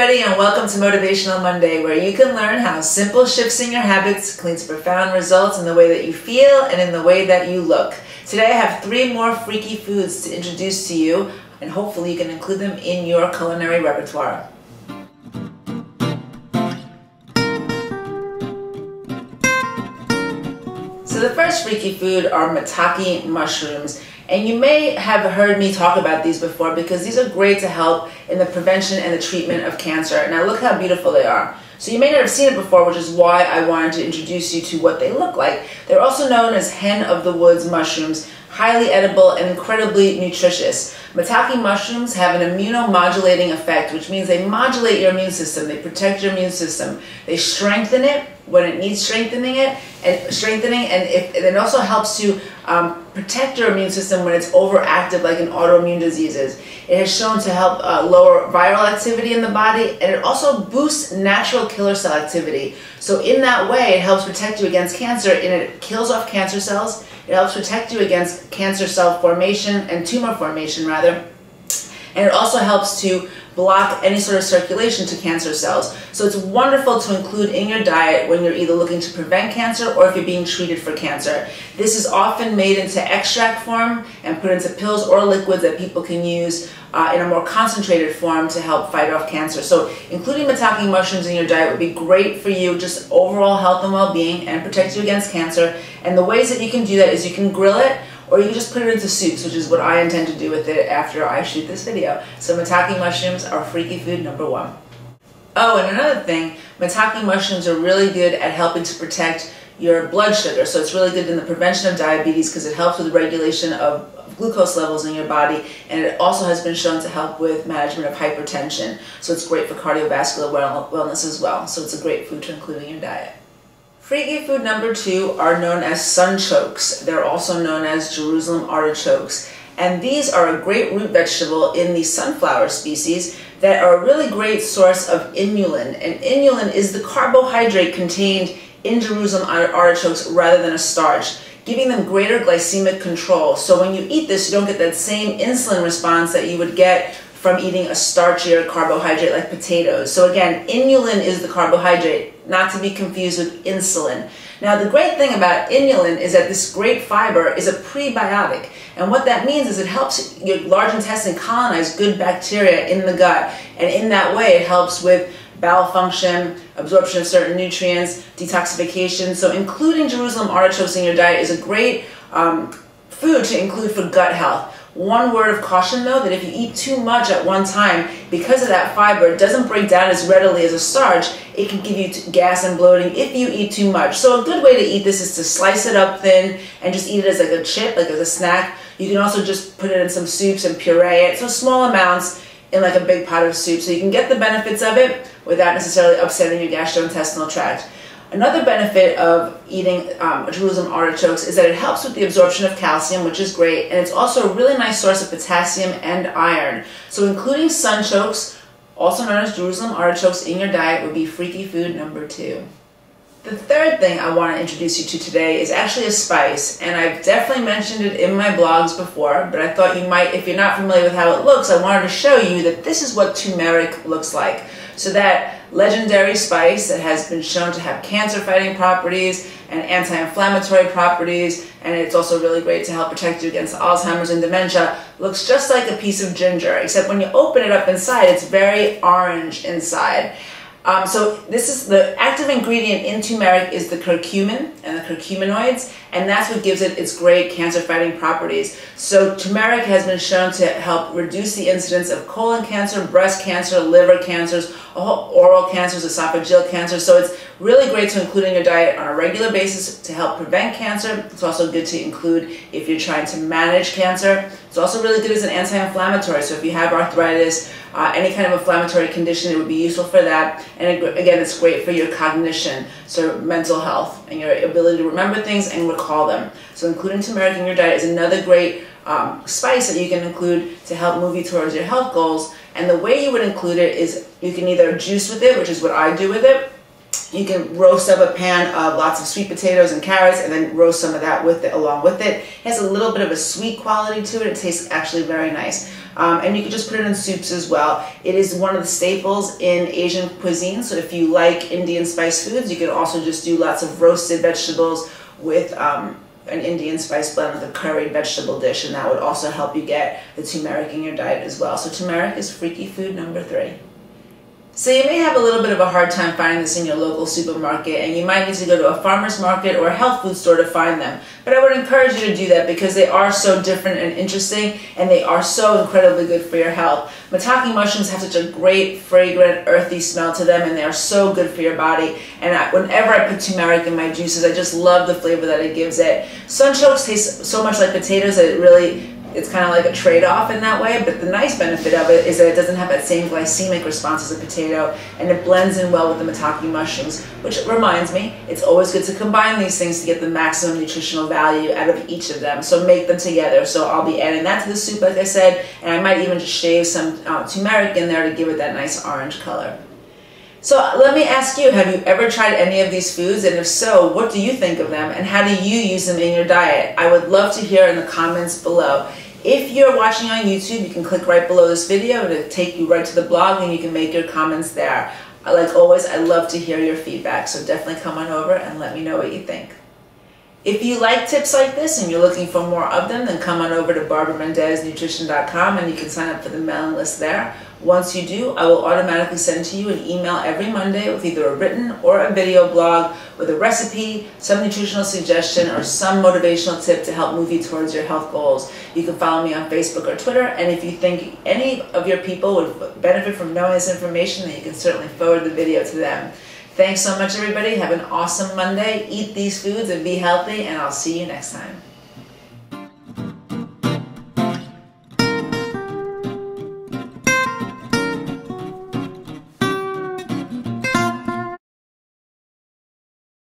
everybody, and welcome to Motivational Monday, where you can learn how simple shifts in your habits lead to profound results in the way that you feel and in the way that you look. Today, I have three more freaky foods to introduce to you, and hopefully, you can include them in your culinary repertoire. So, the first freaky food are maitake mushrooms. And you may have heard me talk about these before because these are great to help in the prevention and the treatment of cancer. Now look how beautiful they are. So you may not have seen it before, which is why I wanted to introduce you to what they look like. They're also known as hen of the woods mushrooms, highly edible and incredibly nutritious. Maitake mushrooms have an immunomodulating effect, which means they modulate your immune system, they protect your immune system, they strengthen it when it needs strengthening it and strengthening and, if, and it also helps to um, protect your immune system when it's overactive like in autoimmune diseases. It has shown to help uh, lower viral activity in the body and it also boosts natural killer cell activity. So in that way it helps protect you against cancer and it kills off cancer cells. It helps protect you against cancer cell formation and tumor formation rather. And it also helps to block any sort of circulation to cancer cells. So it's wonderful to include in your diet when you're either looking to prevent cancer or if you're being treated for cancer. This is often made into extract form and put into pills or liquids that people can use uh, in a more concentrated form to help fight off cancer. So including maitake mushrooms in your diet would be great for you, just overall health and well-being and protect you against cancer. And the ways that you can do that is you can grill it or you can just put it into soups, which is what I intend to do with it after I shoot this video. So maitake mushrooms are freaky food number one. Oh, and another thing, maitake mushrooms are really good at helping to protect your blood sugar. So it's really good in the prevention of diabetes because it helps with the regulation of glucose levels in your body and it also has been shown to help with management of hypertension. So it's great for cardiovascular wellness as well. So it's a great food to include in your diet. Freaky food number two are known as sunchokes. They're also known as Jerusalem artichokes. And these are a great root vegetable in the sunflower species that are a really great source of inulin. And inulin is the carbohydrate contained in Jerusalem artichokes rather than a starch, giving them greater glycemic control. So when you eat this, you don't get that same insulin response that you would get from eating a starchier carbohydrate like potatoes. So again, inulin is the carbohydrate, not to be confused with insulin. Now the great thing about inulin is that this great fiber is a prebiotic. And what that means is it helps your large intestine colonize good bacteria in the gut. And in that way it helps with bowel function, absorption of certain nutrients, detoxification. So including Jerusalem artichokes in your diet is a great um, food to include for gut health. One word of caution though, that if you eat too much at one time, because of that fiber, it doesn't break down as readily as a starch, it can give you gas and bloating if you eat too much. So a good way to eat this is to slice it up thin and just eat it as like a chip, like as a snack. You can also just put it in some soups and puree it, so small amounts in like a big pot of soup so you can get the benefits of it without necessarily upsetting your gastrointestinal tract. Another benefit of eating um, Jerusalem artichokes is that it helps with the absorption of calcium, which is great, and it's also a really nice source of potassium and iron. So including sunchokes, also known as Jerusalem artichokes, in your diet would be freaky food number two. The third thing I want to introduce you to today is actually a spice, and I've definitely mentioned it in my blogs before, but I thought you might, if you're not familiar with how it looks, I wanted to show you that this is what turmeric looks like. So that legendary spice that has been shown to have cancer fighting properties and anti-inflammatory properties and it's also really great to help protect you against Alzheimer's and dementia looks just like a piece of ginger except when you open it up inside it's very orange inside um, so this is the active ingredient in turmeric is the curcumin and the curcuminoids, and that's what gives it its great cancer-fighting properties. So turmeric has been shown to help reduce the incidence of colon cancer, breast cancer, liver cancers, oral cancers, esophageal cancer. So it's really great to include in your diet on a regular basis to help prevent cancer. It's also good to include if you're trying to manage cancer. It's also really good as an anti-inflammatory. So if you have arthritis, uh, any kind of inflammatory condition, it would be useful for that. And again, it's great for your cognition, so mental health, and your ability to remember things and recall them. So including turmeric in your diet is another great um, spice that you can include to help move you towards your health goals. And the way you would include it is you can either juice with it, which is what I do with it, You can roast up a pan of lots of sweet potatoes and carrots and then roast some of that with it along with it. It has a little bit of a sweet quality to it. It tastes actually very nice. Um, and you can just put it in soups as well. It is one of the staples in Asian cuisine. So if you like Indian spice foods, you can also just do lots of roasted vegetables with um, an Indian spice blend with a curried vegetable dish. And that would also help you get the turmeric in your diet as well. So turmeric is freaky food number three. So you may have a little bit of a hard time finding this in your local supermarket and you might need to go to a farmer's market or a health food store to find them. But I would encourage you to do that because they are so different and interesting and they are so incredibly good for your health. Maitake mushrooms have such a great, fragrant, earthy smell to them and they are so good for your body. And I, whenever I put turmeric in my juices, I just love the flavor that it gives it. Sunchokes taste so much like potatoes that it really it's kind of like a trade-off in that way but the nice benefit of it is that it doesn't have that same glycemic response as a potato and it blends in well with the maitake mushrooms which reminds me it's always good to combine these things to get the maximum nutritional value out of each of them so make them together so I'll be adding that to the soup like I said and I might even just shave some uh, turmeric in there to give it that nice orange color so let me ask you, have you ever tried any of these foods? And if so, what do you think of them? And how do you use them in your diet? I would love to hear in the comments below. If you're watching on YouTube, you can click right below this video and it'll take you right to the blog and you can make your comments there. Like always, I love to hear your feedback, so definitely come on over and let me know what you think. If you like tips like this and you're looking for more of them, then come on over to barbaramendeznutrition.com and you can sign up for the mailing list there. Once you do, I will automatically send to you an email every Monday with either a written or a video blog with a recipe, some nutritional suggestion, or some motivational tip to help move you towards your health goals. You can follow me on Facebook or Twitter, and if you think any of your people would benefit from knowing this information, then you can certainly forward the video to them. Thanks so much, everybody. Have an awesome Monday. Eat these foods and be healthy, and I'll see you next time.